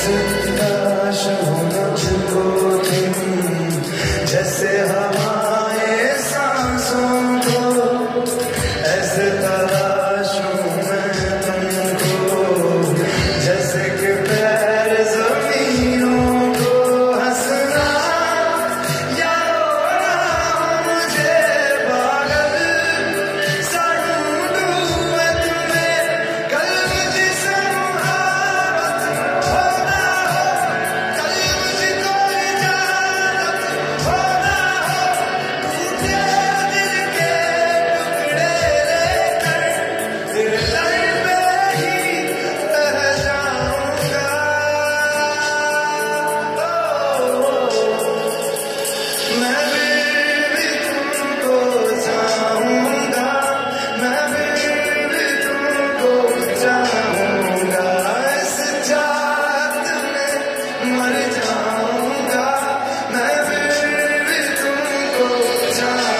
सिद्धा शो मुझको time.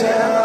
tell